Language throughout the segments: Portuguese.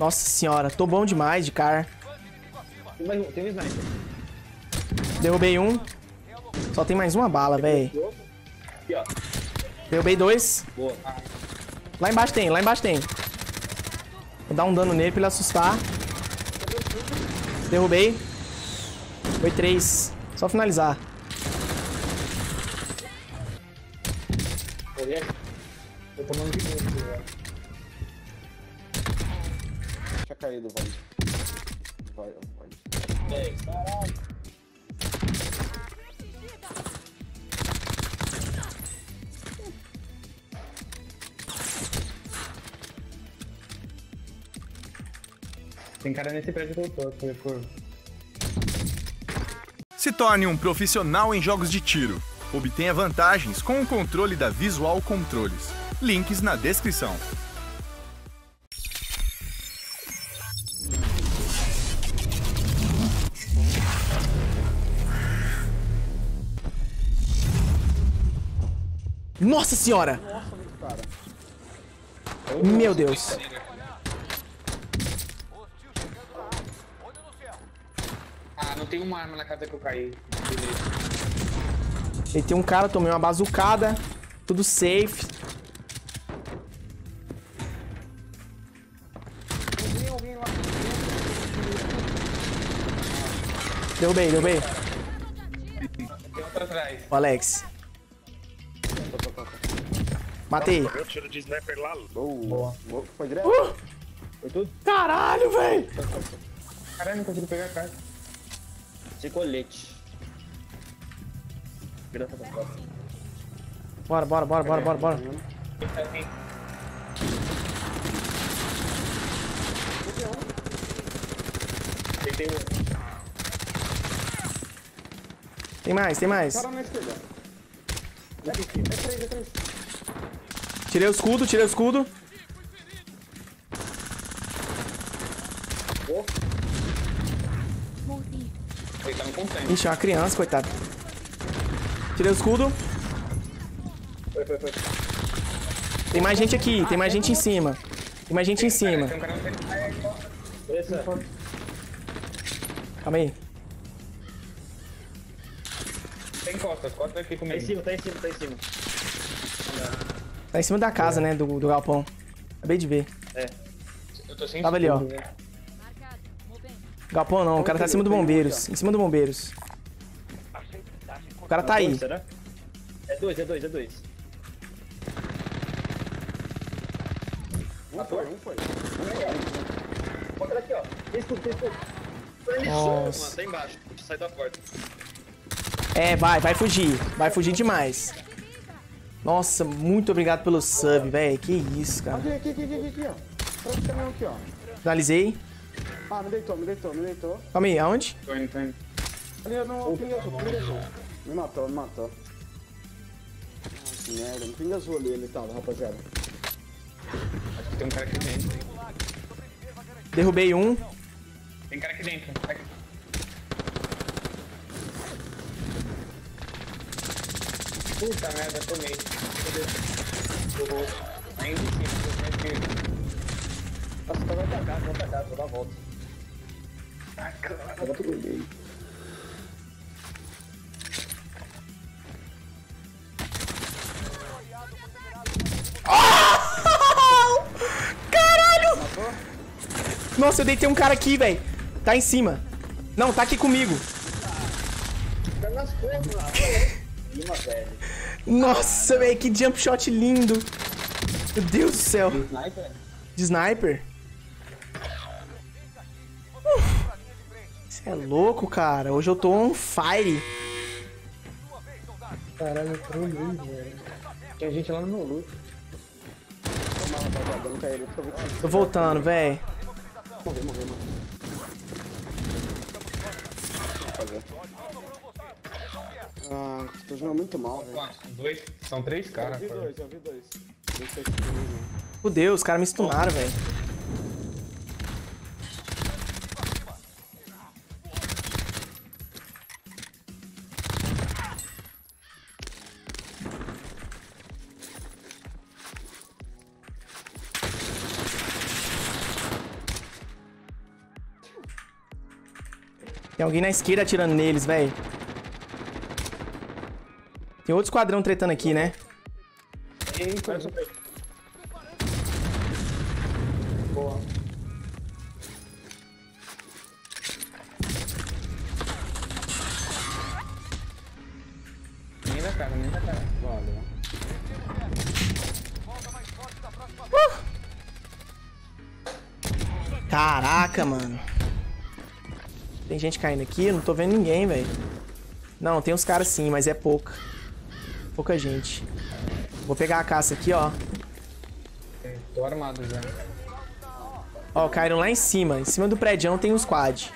Nossa senhora, tô bom demais de car. Tem mais um, sniper. Derrubei um. Só tem mais uma bala, ó. Derrubei dois. Boa. Lá embaixo tem, lá embaixo tem. Vou dar um dano nele pra ele assustar. Derrubei. Foi três. Só finalizar. olhei. Tô tomando de novo, velho. Tinha caído, vai. Vai, vai. Caralho. Tem cara nesse prédio que eu tô, por por- Se torne um profissional em jogos de tiro. Obtenha vantagens com o controle da Visual Controles. Links na descrição. Nossa senhora! Meu Deus. Ah, não tem uma arma na casa que eu caí. Beleza. Ele tem um cara, tomei uma bazucada. Tudo safe. Derrubei, derrubei. Tem outra atrás. O Alex. Matei. Eu tiro de sniper lá. Boa. Boa. Foi direto? Uh! Foi tudo? Caralho, velho. Caralho, não consigo pegar a carta. Sem colete. Graças a Deus. Bora, bora, bora, bora, bora, bora. Tem, mais, tem mais. Cara na esquerda. É três, é três. Tirei o escudo, tirei o escudo. Ele tá no contente. Ixi, é uma criança, coitado. Tirei o escudo. Foi, foi, foi. Tem mais gente aqui, tem mais gente em cima. Tem mais gente em cima. Tem um cara no centro. Ai, ai, ó. Beleza. Calma aí. Tem costas, costas aqui Tá em comigo. cima, tá em cima, tá em cima. Tá em cima da casa, né? Do, do galpão. Acabei de ver. Eu tô sem Tava ali, ó. né? Galpão não, o cara tá em cima do bombeiros. Em cima do bombeiros. O cara tá aí. Será? É dois, é dois, é dois. Um foi, um foi. Bota daqui, ó. Tem escudo, tem escudo. Nossa. Mano, tá embaixo. Sai da porta. É, vai, vai fugir. Vai fugir demais. Nossa, muito obrigado pelo sub, velho. Que isso, cara. Aqui, aqui, aqui, aqui, aqui, ó. Do caminhão aqui, ó. Finalizei. Ah, me deitou, me deitou, me deitou. Calma aí, aonde? Tô indo, tô indo. Ali, no pinga azul, pinga azul. Me matou, me matou. Que merda, no pinga azul ali ele tava, rapaziada. Acho que tem um cara aqui dentro. Derrubei um. Tem cara aqui dentro. Aqui. Puta merda, tomei. Errou. Ainda em cima, sem esquerda. Nossa, tá vai pra cá, vai pra cá, vou dar a volta. Ah, caralho. Tava tudo meio. Caralho! Nossa, eu deitei um cara aqui, velho. Tá em cima. Não, tá aqui comigo. Tá nas costas, mano. Lima, velho. Nossa, velho, que jump shot lindo. Meu Deus do céu. Sniper? De sniper? Você é louco, cara. Hoje eu tô on fire. Caralho, eu tô lindo, velho. Tem gente lá no meu loot. Tô voltando, velho. Morreu, morreu, mano. Ah, tô jogando muito mal, velho. São dois, são três caras. Eu vi dois, eu vi dois. Fudeu, os caras me stunaram, velho. Tem alguém na esquerda atirando neles, velho. Tem outro esquadrão tretando aqui, né? Eita, Boa. Nem da cara, nem da cara. Valeu. Caraca, mano. Tem gente caindo aqui, eu não tô vendo ninguém, velho. Não, tem uns caras sim, mas é pouca. Pouca gente. Vou pegar a caça aqui, ó. Tô armado já. Ó, caíram lá em cima. Em cima do prédio tem um squad.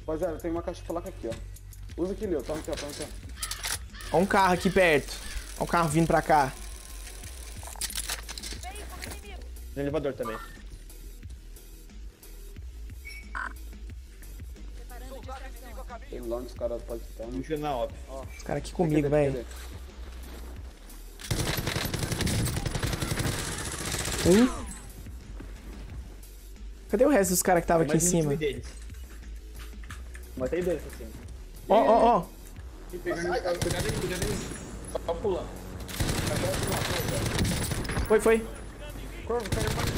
Rapaziada, tem uma caixa de placa aqui, ó. Usa aqui, Leo. Toma aqui, ó. Toma aqui, ó. Ó um carro aqui perto. Ó um carro vindo pra cá. No elevador também. Tem lá onde os caras podem estar. né? Os caras aqui comigo, velho. Um. Cadê o resto dos caras que tava aqui em um cima? deles. Matei dois assim. Ó, ó, ó. Cuidado cuidado. Só pulando. Foi, foi. Corvo, caiu mais um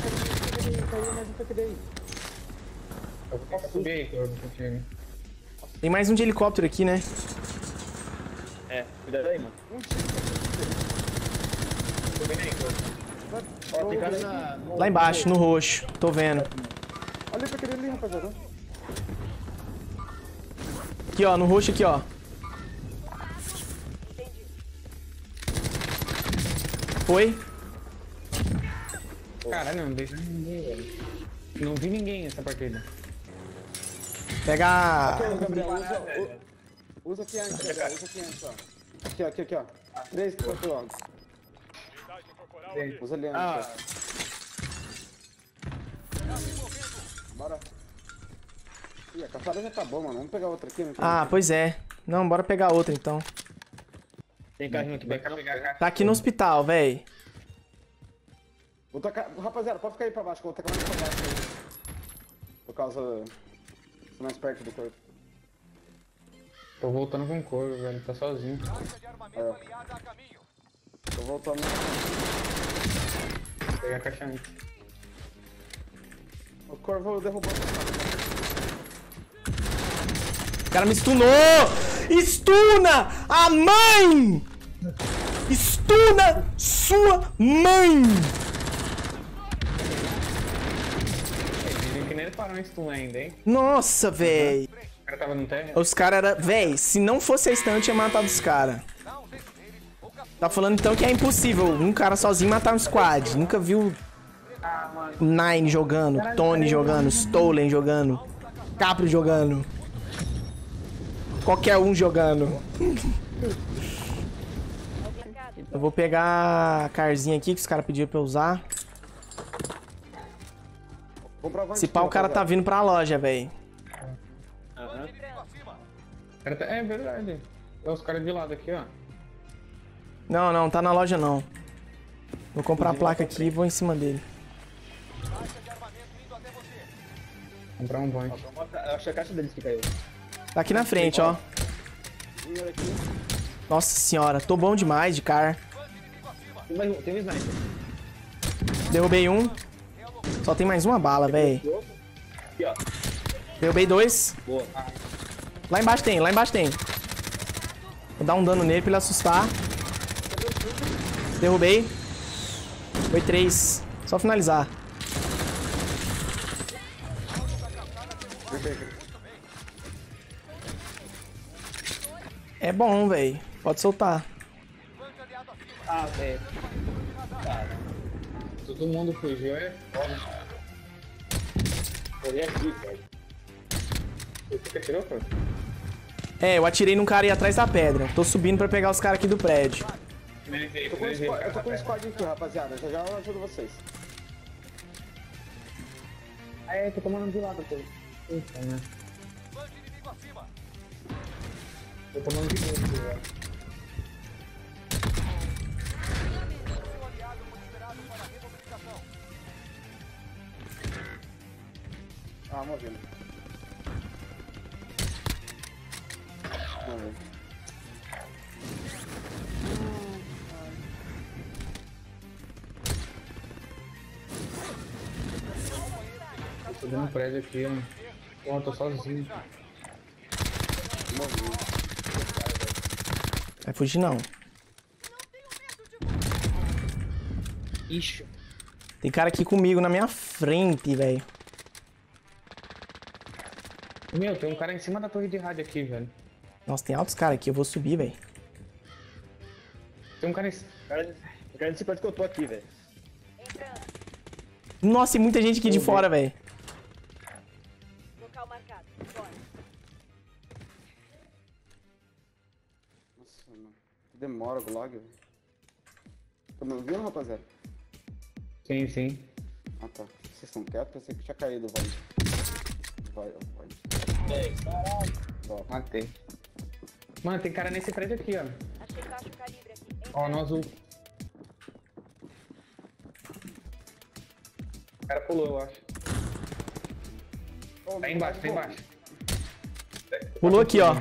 caiu, caiu mais um aí. Eu posso subir aí, Corvo, contigo. Tem mais um de helicóptero aqui, né? É, cuidado aí, mano. Tô bem aí, Corvo. Ó, tem cara na. Lá embaixo, no roxo. Tô vendo. Olha o PQD ali, rapaziada. Aqui, ó, no roxo aqui, ó. Foi. Caralho, não vejo ninguém, velho. Não vi ninguém nessa partida. Pega a... Ô, Gabriel, usa, usa aqui antes, Gabriel. Usa aqui antes, ó. Aqui, ó, aqui, aqui, ó. Três que botou, ó. Usa antes, Ah. Bora. Ih, a caçada já tá boa, mano. Vamos pegar outra aqui, né? Ah, pois é. Não, bora pegar outra então. tem carrinho aqui, vai pegar a caixa. Tá aqui no hospital, véi. Vou tacar... Rapaziada, pode ficar aí pra baixo, que eu vou tacar mais pra baixo aí. Por causa... Tô mais perto do corpo. Tô voltando com o Corvo, velho. Tá sozinho. Aí, ó. Tô voltando. Vou pegar a caixa antes. O corvo derrubou. O cara me stunou! Stuna a mãe! Stuna sua mãe! Que nem ele parou em stun ainda, hein? Nossa, véi. O cara tava no terra. Os caras era... Véi, se não fosse a stun, eu tinha matado os caras. Tá falando então que é impossível um cara sozinho matar um squad. Nunca viu Nine jogando, Tony jogando, Stolen jogando, Capri jogando. Qualquer um jogando. Eu vou pegar a carzinha aqui que os caras pediram pra eu usar. Se pá, o cara tá vindo pra loja, véi. aham. O cara tá- É verdade. É os caras de lado aqui, ó. Não, não, tá na loja não. Vou comprar a placa aqui e vou em cima dele. Comprar um point. Eu acho que a caixa deles que caiu. Tá aqui na frente, ó. Nossa senhora, tô bom demais de car. Tem mais um, tem um sniper. Derrubei um. Só tem mais uma bala, véi. Aqui, ó. Derrubei dois. Boa. Lá embaixo tem, lá embaixo tem. Vou dar um dano nele pra ele assustar. Derrubei. Foi três. Só finalizar. É bom, véi. Pode soltar. Ah, velho. Todo mundo fugiu, é foda. Aqui, velho. Você que atirou, pô? É, eu atirei num cara aí atrás da pedra. Tô subindo pra pegar os caras aqui do prédio. Eu tô com um eu tô com um squad aqui, rapaziada. Já já eu ajudo vocês. É, tô tomando de lado, pô. Puta, né? Tô tomando de novo, velho. Ah, movendo. Dando um prédio aqui, mano. Pô, eu tô sozinho. Vai fugir não. Ixi. Tem cara aqui comigo na minha frente, velho. Meu, tem um cara em cima da torre de rádio aqui, velho. Nossa, tem altos caras aqui, eu vou subir, velho. Tem um cara em... O cara, cara disse que eu tô aqui, velho. Nossa, tem muita gente aqui de fora, velho. Mano. Demora o gulag, velho. Tá me ouvindo, rapaziada? Sim, sim. Ah, tá. Vocês estão quietos? Pensei que tinha caído, vai. Vai, vai. Matei. Mano, tem cara nesse prédio aqui, ó. Achei baixo calibre aqui. Entra. Ó, no azul. O cara pulou, eu acho. Tá embaixo, tá embaixo. Pulou aqui, ó.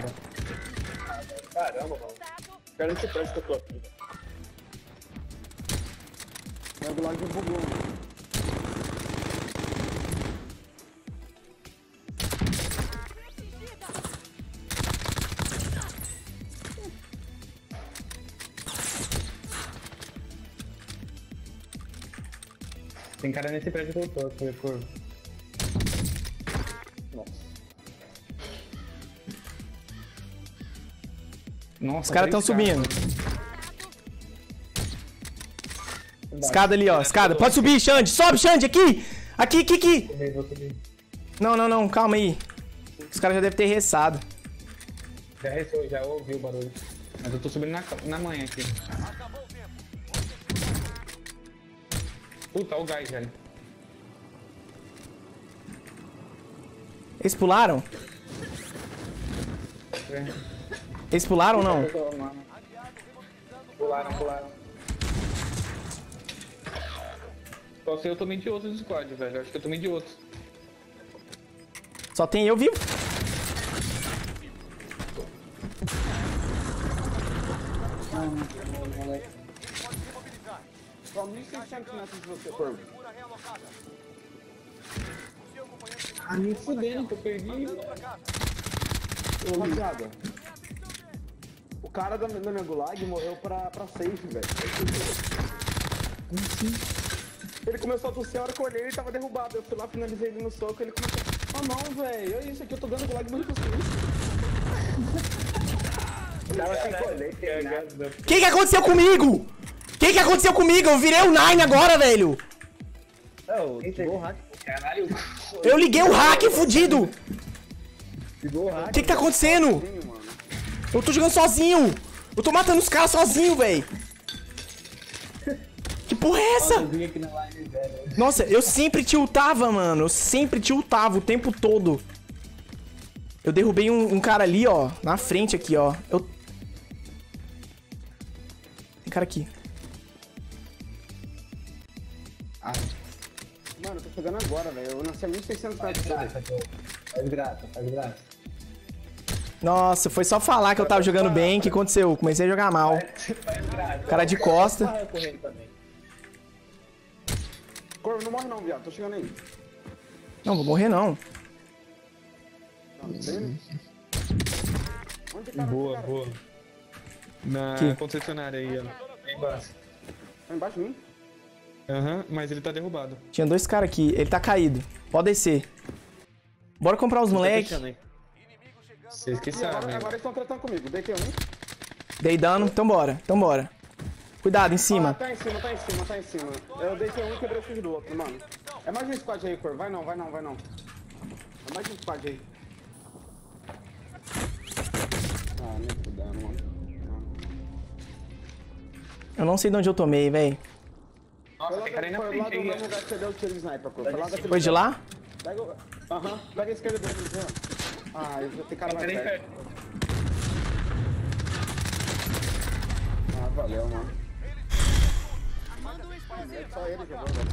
Caramba, mano. O cara disse que eu tô aqui, velho. Meu gulag bugou. mano. Tem cara nesse prédio que eu tô, foi por. Nossa, Os caras estão subindo. Escada ali, ó. Escada. Pode subir, Xande. Sobe, Xande. Aqui. Aqui, aqui, aqui. Subir, vou subir. Não, não, não. Calma aí. Os caras já devem ter ressado. Já ressoou, já ouvi o barulho. Mas eu tô subindo na, na manhã aqui. Puta, olha o gás, velho. Eles pularam? Eles pularam ou não? Pularam, pularam. Só sei eu tomei de outro do squad, velho. Acho que eu tomei de outro. Só tem eu vivo. Só 1.600 metros de você, Corvo. Ah, me fudendo que eu perdi. Rapaziada. O cara da, da minha gulag morreu pra, pra safe, velho. Ele começou a tossir, a hora que eu olhei ele tava derrubado. Eu fui lá, finalizei ele no soco, ele começou... Ah não, velho, olha isso aqui, eu tô dando gulag muito safe. Tava sem colete, né? O que que aconteceu comigo? O que que aconteceu comigo? Eu virei o Nine agora, velho. Ligou o hack. Caralho. Eu liguei o hack, fudido. Ligou o hack. O que que tá acontecendo? Eu tô jogando sozinho. Eu tô matando os caras sozinho, velho. Que porra é essa? Na. Nossa, eu sempre tiltava, mano. Eu sempre tiltava o tempo todo. Eu derrubei um, um cara ali, ó. Na frente aqui, ó. Eu... Tem cara aqui. Ah, Mano, eu tô chegando agora, velho. Eu nasci a 1.600 metros de você. faz graça, faz graça. Nossa, foi só falar que eu tava jogando bem. O que aconteceu? Comecei a jogar mal. Cara de costa. Corvo, não morre não, viado. Tô chegando aí. Não, vou morrer não. Tá? Boa, boa. Na Aqui. concessionária aí, ó. Aí embaixo. Tá embaixo de mim? Aham, mas ele tá derrubado. Tinha dois caras aqui. Ele tá caído. Pode descer. Bora comprar os moleque. Vocês que E agora, sabem. agora eles estão tratando comigo. Deitei um. Dei dano. Então bora. Então bora. Cuidado, em Ah, cima. tá em cima, tá em cima, tá em cima. Eu deitei um e quebrei o fio do outro, mano. É mais um squad aí, Cor. Vai não, vai não, vai não. É mais um squad aí. Ah, nem fudendo, mano. Eu não sei de onde eu tomei, velho. Nossa, cara do, foi lá do lugar que você deu o tiro de sniper, Cor. Foi lá daquele Foi de lá? Pega o... Aham, pega a esquerda dele, ó. Ah, eu vou ter cara mais perto. perto. Ah, valeu, mano. É só ele jogou, velho.